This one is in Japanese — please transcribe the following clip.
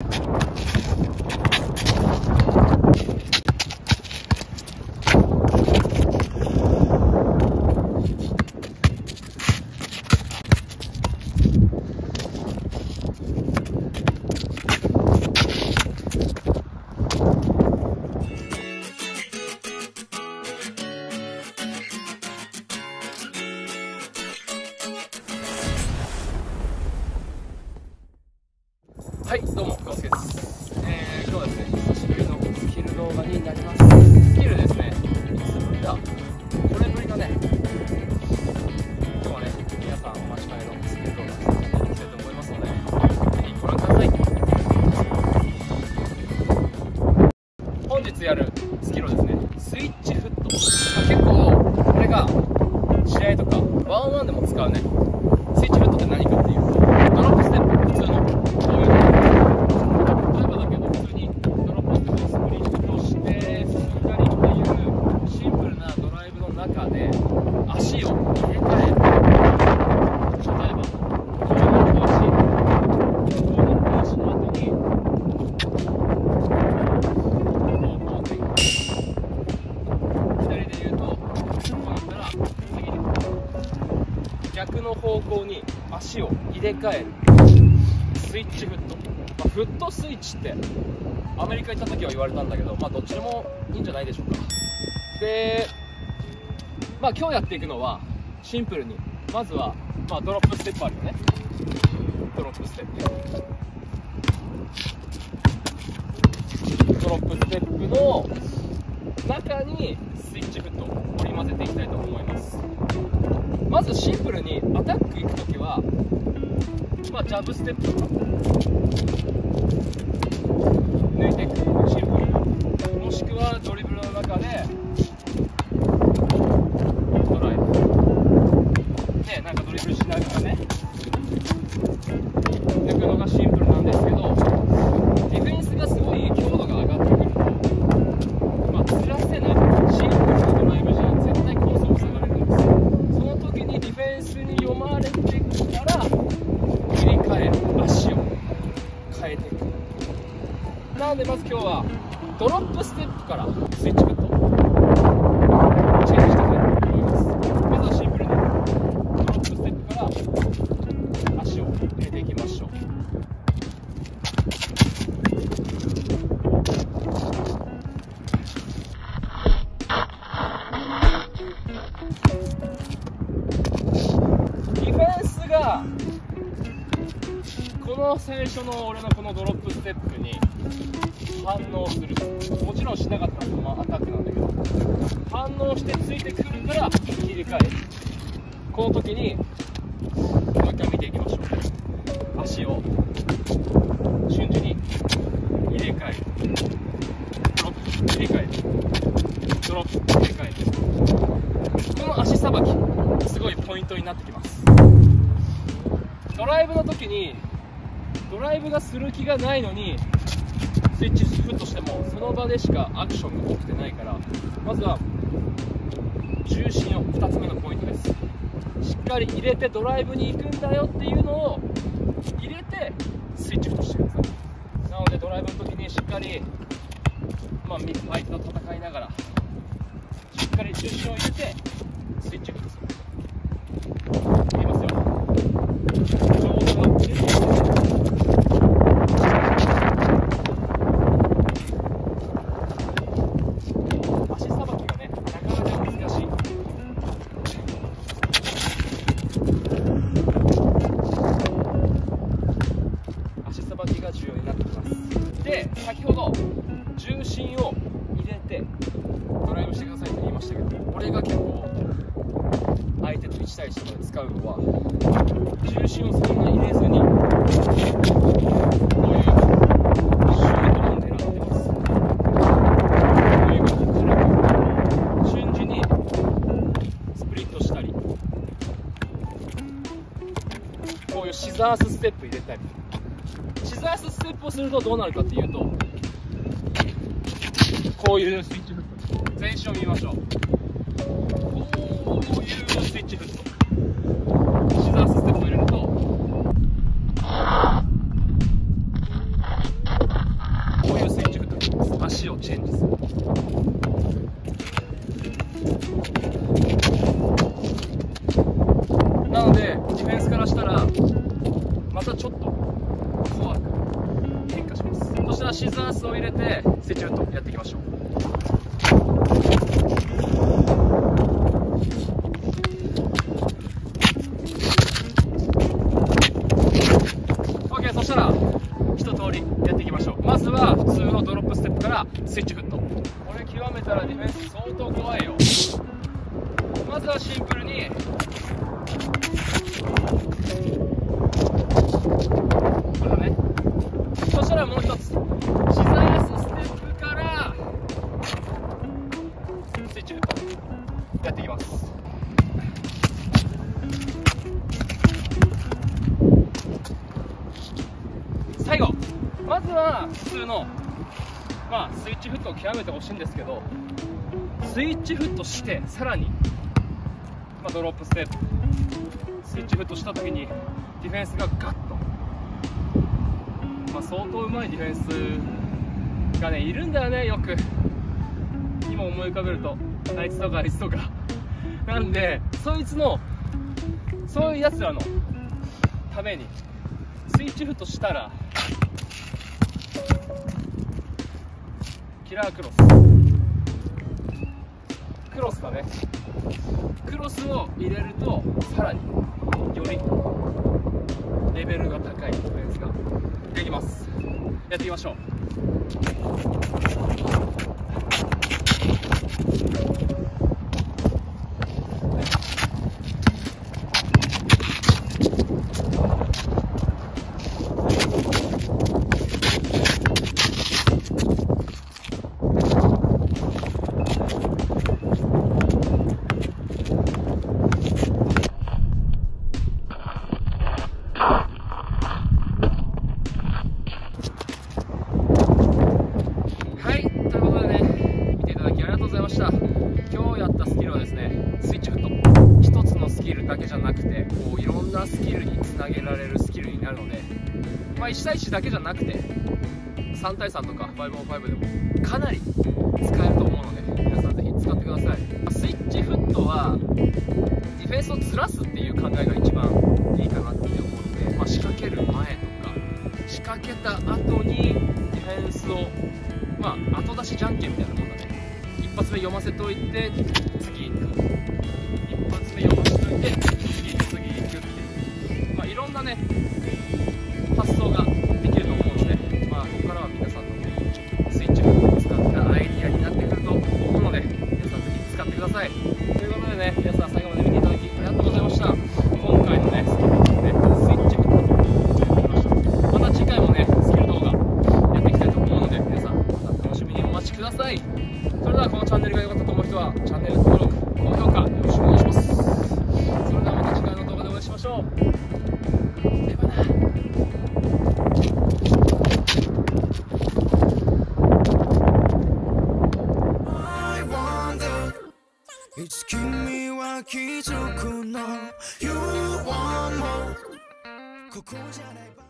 はになりますスキルですね。いつぶりだこれぶりだね。今日はね。皆さんお待ちかね。のスキル動画をやっていきたいと思いますのでぜひご覧ください本日やるスキルですね。スイッチフット、まあ、結構これが試合とかワンワンでも使うね。中で足を入れ替える例えばこういう足こういう足の後にこうこう左で言うとこうなったら次に逆の方向に足を入れ替えるスイッチフット、まあ、フットスイッチってアメリカ行った時は言われたんだけど、まあ、どっちでもいいんじゃないでしょうかで、まあ、今日やっていくのはシンプルにまずは、まあ、ドロップステップあるよね。ドロップステップドロップステップの中にスイッチフットを織り交ぜていきたいと思います。まずシンプルにアタック行くときは、まあ、ジャブステップとか抜いていくシンプルにもしくはドリブルの中でドライブでなんかドリブルしながらね抜くのがシンプルなんですけどディフェンスがすごい強度が上がってくるとまあ、ずらせないシンプルなドライブじゃ絶対コースを塞がれるんですよその時にディフェンスに読まれてきたら切り替える足を変えていくなのでまず今日はドロップステップからスイッチフット。チェンジしていきたいと思います。まずはシンプルにドロップステップから足を入れていきましょう。ディフェンスがこの最初の俺のこのドロップステップに反応するもちろんしなかったらまあアタックなんだけど反応してついてくるから切り替えるこの時にもう一回見ていきましょう足を瞬時に入れ替えるドロップ入れ替えるドロップ入れ替えるこの足さばきすごいポイントになってきますドライブの時にドライブがする気がないのにスイッチフットしてもその場でしかアクションが起きてないからまずは重心を2つ目のポイントです。しっかり入れてドライブに行くんだよっていうのを入れてスイッチフットしてください。なのでドライブの時にしっかり、まあ、相手と戦いながらしっかり重心を入れてスイッチフットするい。したりこういうシザースステップ入れたりシザースステップをするとどうなるかっていうとこういうスイッチフット全身を見ましょうこういうスイッチフットシザースステップを入れると足をチェンジする。なのでディフェンスからしたらまたちょっと怖く変化します。そしたらシズアースを入れてセチュートやっていきましょう OK そしたら一通りやっていきましょうまずは普通のドロップステップからスイッチフットこれ極めたらディフェンス相当怖いよ。まずはシンプルに。これだね。そしたらもう一つ。シザースステップから。スイッチフットやっていきます。最後。まずは普通の。まあスイッチフットを極めてほしいんですけどスイッチフットしてさらに、まあ、ドロップステップスイッチフットした時にディフェンスがガッと、まあ、相当うまいディフェンスがねいるんだよねよく。今思い浮かべるとあいつとかあいつとか。なんでそいつのそういうやつらのためにスイッチフットしたらキラークロス。クロスだね。クロスを入れるとさらによりレベルが高いディフェンスができます。やっていきましょう。あ、1対1だけじゃなくて、3対3とか 5on5 でもかなり使えると思うので、皆さんぜひ使ってください。スイッチフットは、ディフェンスをずらすっていう考えが一番いいかなって思うので、まあ、仕掛ける前とか、仕掛けた後にディフェンスをまあ、後出しじゃんけんみたいなもんだね。一発目読ませといて次行く。一発目読ませといて次次行くっていう。まあいろんなねチャンネル登録高評価よろしくお願いします。それではまた次回の動画でお会いしましょう。ではな I wonder いつ君は気づくの。You want more ここじゃない。